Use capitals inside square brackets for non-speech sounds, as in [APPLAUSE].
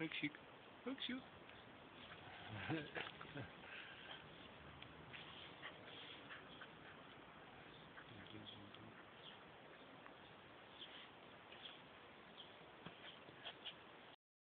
Hook shoot. Hook shoot. [LAUGHS]